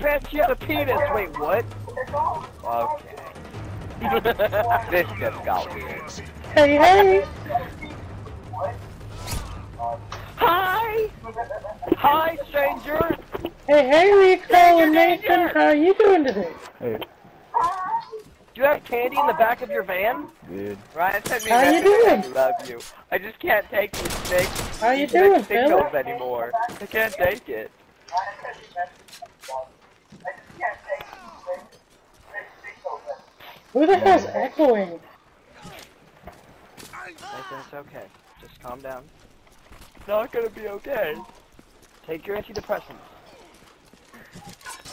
Pants, she has a penis. Wait, what? Okay. this just got weird. Hey, hey! Hi! Hi, stranger! Hey, hey, Rico and Danger, Nathan, how are you doing today? Hey, Do you have candy in the back of your van? dude. Ryan sent me How a you doing? saying he loves you. I just can't take these snakes. How you these doing, mixed signals fella? anymore. I can't take it. Who the hell's echoing? Nathan, it's okay. Just calm down. It's not gonna be okay. Take your antidepressants.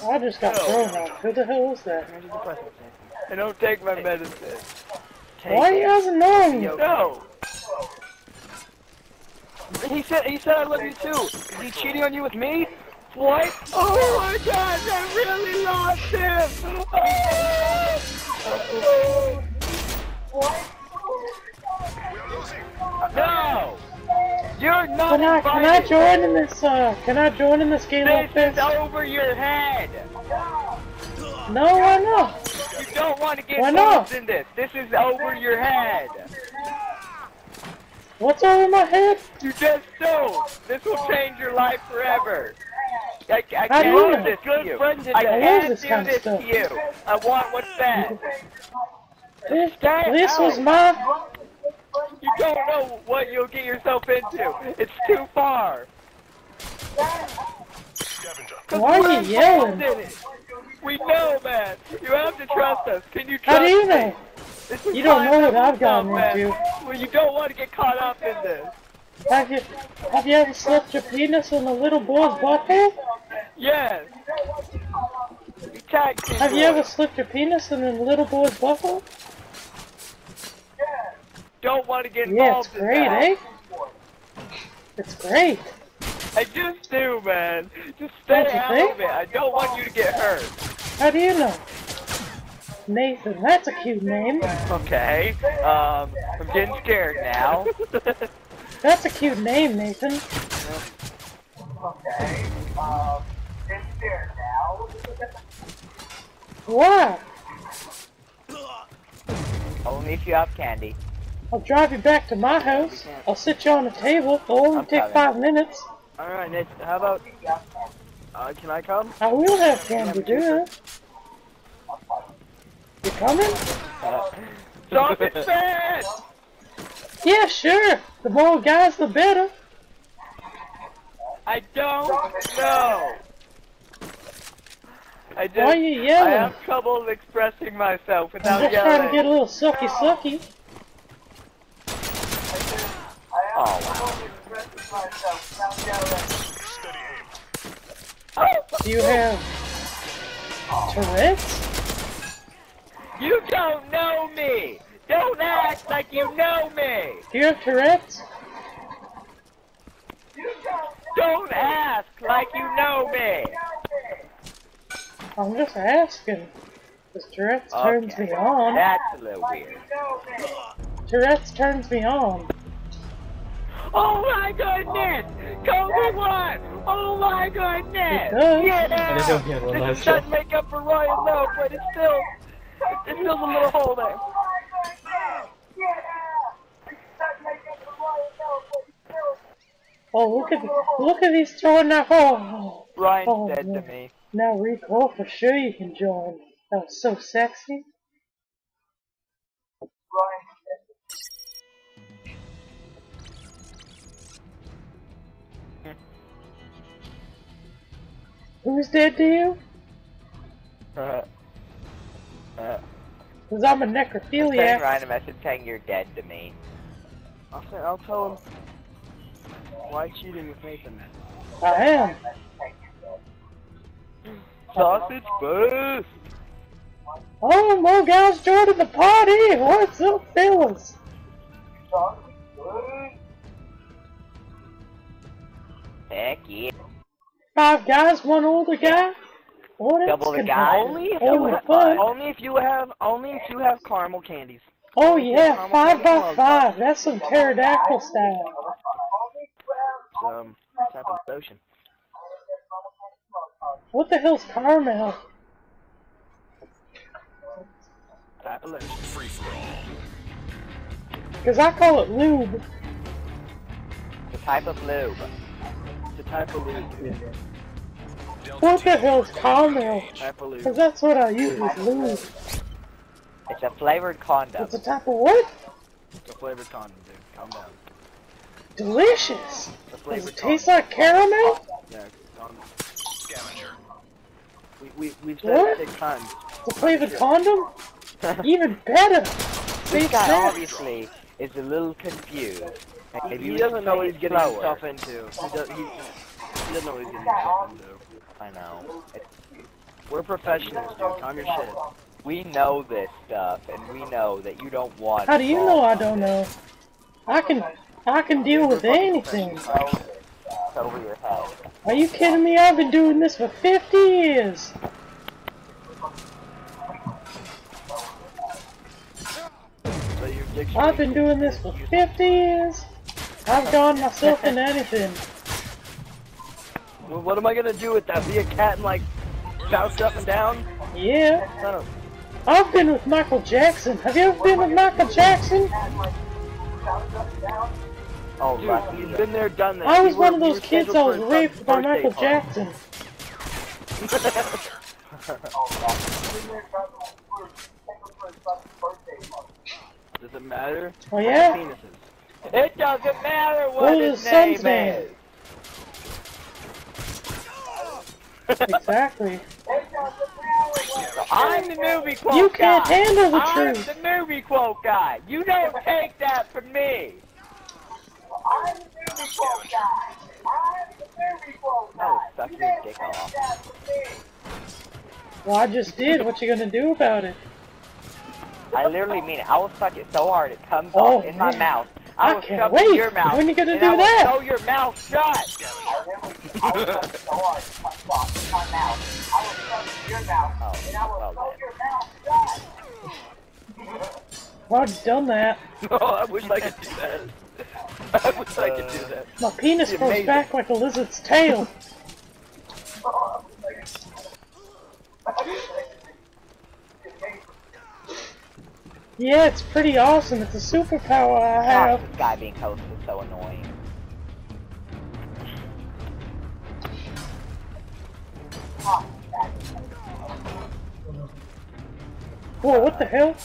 I just got thrown out. Who the hell is that? Your antidepressants, Nathan. I don't take my medicine. Take Why are you it. guys annoying? No. He said he said I love you too. Is he cheating on you with me? What? Oh my god, I really lost him! No! You're not Can I, can I join in this, uh, can I join in this game like This this? is over your head. No, why not? You don't want to get Why not? involved in this. This is over your head. What's over my head? You just don't. This will change your life forever. I, I How can't do this to Good you. I today. I love can't this do this to you. I want what's best. This, this was my, You don't know what you'll get yourself into. It's too far. Why are you yelling? We know, man. You have to trust us. Can you trust how do you know? You don't know what I've gotten into. Well, you don't want to get caught up in this. Have you, have you ever slipped your penis in a little boy's butthole? Yes. You tag team Have you ever slipped your penis in a little boy's butthole? don't want to get involved. Yeah, it's great, that. eh? It's great. I just do, man. Just stay Don't out think? of it. I don't want you to get hurt. How do you know? Nathan, that's a cute name. Okay. Um, I'm getting scared now. That's a cute name, Nathan. Why? Only if you have candy. I'll drive you back to my house. I'll sit you on a table. It'll only I'm take coming. five minutes. All right, Nick. How about? Uh, can I come? I will have candy, do dude. You coming? Sausage fest! Yeah, sure. The more guys, the better. I don't know. I just, Why are you I have trouble expressing myself without I'm without just trying to get a little sucky sucky. Oh. Do you have Tourette's? You don't know me. Don't act like you know me. Do you have Tourette's? Don't ask like you know me. I'm just asking. Because Tourette's turns me on. That's a little weird. Tourette's turns me on. Oh my goodness! Kobe won! Oh my goodness! It does. Yeah! And they don't get one This doesn't make up for Ryan though, but it's still, it's still a little hole there. Oh, look at look at these throwing that hole. Ryan's Oh, dead to me. Now, Rico, for sure you can join. That was so sexy. Who's dead to you? Uh, uh, Because I'm a send necrophiliac. Ryan a message saying you're dead to me. I'll say, I'll tell him why cheating with Nathan. I am. Sausage boost! Oh, more guys joining the party. What's up, fellas? Heck yeah. Five guys, one older guy. That's Double the gonna guy. Only if, Only you fun. only if you have only if you have caramel candies. Oh yeah, five by five. That's some pterodactyl style. Um, Ocean. What the hell's caramel? Type of lotion. Free for all. Because I call it lube. The type of lube. The type of lube. What the hell's marked caramel? Type of lube. Because that's what I use is lube. It's a flavored condom. It's a type of what? It's a flavored condom, dude. Calm down. Delicious. It's a Does it taste like caramel? Yeah, condom. Scavenger. We, we, we've said What? it six times. It's a flavored condom? Even better. This Taste guy that. obviously is a little confused. He, If he you doesn't know what he's say getting slower- himself into. He, does, he, he doesn't know what he's getting himself into. I know. It's, We're professionals, dude. Calm your shit. we know this stuff, and we know that you don't want. How do you know I don't know? I can I can deal with anything. It's over your head. Are you kidding me? I've been doing this for 50 years. So your dick's I've been doing this for 50 years. I've gone myself in anything. Well, what am I gonna do with that? Be a cat and like bounce up and down? Yeah, I've been with Michael Jackson. Have you ever been with Michael Jackson? Oh, Dude, right. he's been there, done that. I We was were- one of those were kids that was raped by Michael party. Jackson. Does it matter? Oh yeah? Penises. It doesn't matter what What his is name name? is. Exactly. I'm the movie quote guy. You can't guy. handle the I'm truth. the movie quote guy. You don't take that from me. No, suck your dick off. Well, I just did. What you gonna do about it? I literally mean it. I will suck it so hard it comes Oh, off in my man. mouth. I I will can't shove it in wait. your mouth. When you gonna and do I will that? sew your mouth shut. Oh, and I will well then. I've done that. Oh, I wish I could do that. I wish I could do uh, that. My penis grows amazing. back like a lizard's tail. Yeah, it's pretty awesome. It's a superpower I Gosh, have. this guy being hosted is so annoying. Whoa, what the hell?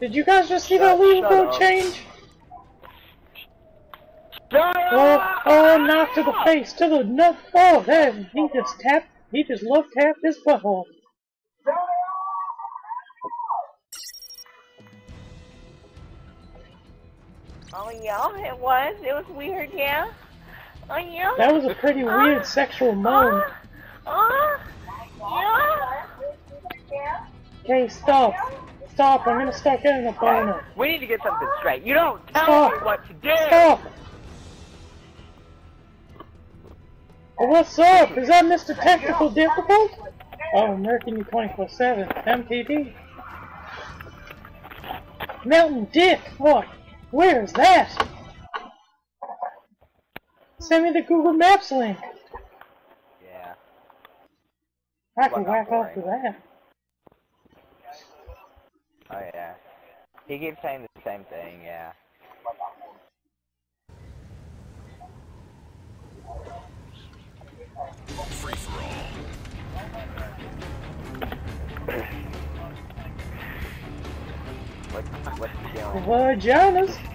Did you guys just see that Shut- little shut girl change? Shut Oh, up! knock to the face, to the no. Oh, there, he just tapped, he just love tapped his butthole. Oh yeah, it was. It was weird, yeah. Oh yeah. That was a pretty ah. weird sexual moan. Oh, ah. yeah. Okay, stop. Stop, I'm gonna start getting a boner. We need to get something straight. You don't tell Stop. me what to do. Stop! Oh, what's up? Is that Mr. Technical Difficult? Oh, Mercury 24-7. MTV. Mountain Dick! What? Where is that? Send me the Google Maps link. Yeah. I can whack off to that. Oh yeah. He keeps saying the same thing. Yeah. Free for all. What? Doing? Vaginas.